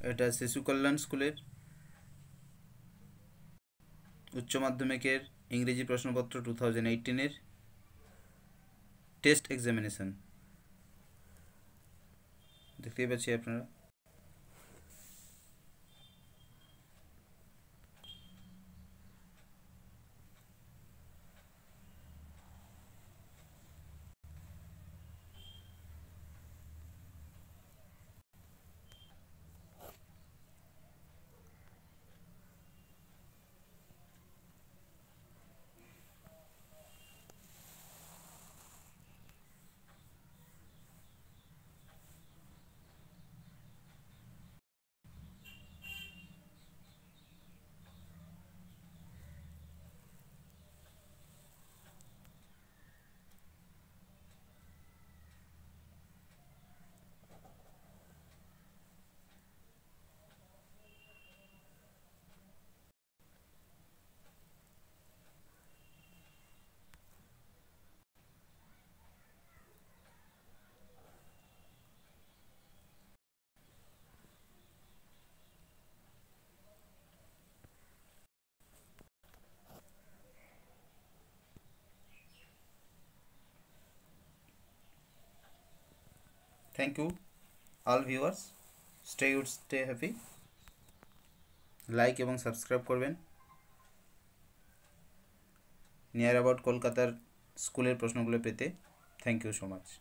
এটা শিশু কল্যাণ স্কুলের উচ্চ মাধ্যমিকের ইংরেজি প্রশ্নপত্র টু থাউজেন্ড এইটিনের টেস্ট এক্সামিনেশন দেখতেই পাচ্ছি আপনারা। Thank you, all viewers. Stay good, stay happy. Like এবং সাবস্ক্রাইব করবেন। নিয়ার অ্যাবাউট কলকাতার স্কুলের প্রশ্নগুলো পেতে। Thank you so much